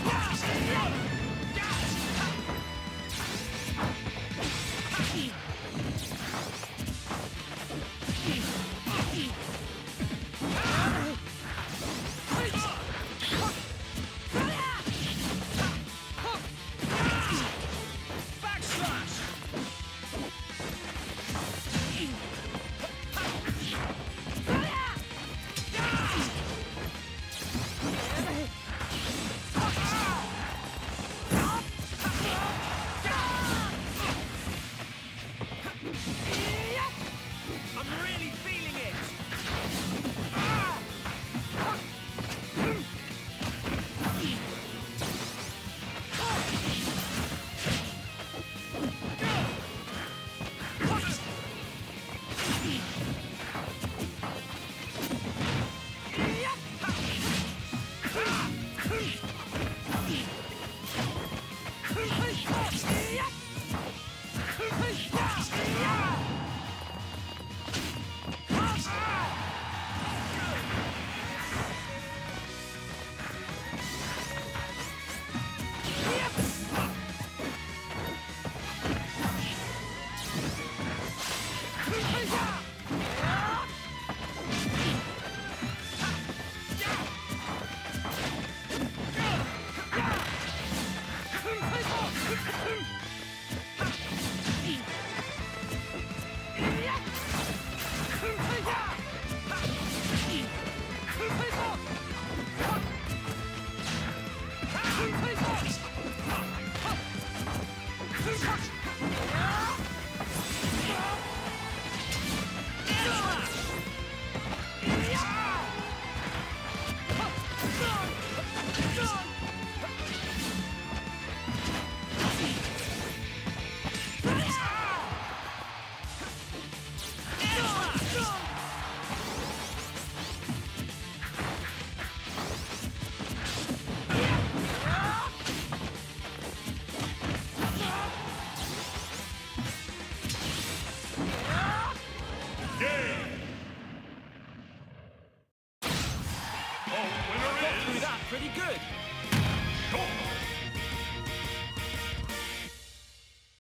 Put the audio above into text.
Last one! pretty good. Oh.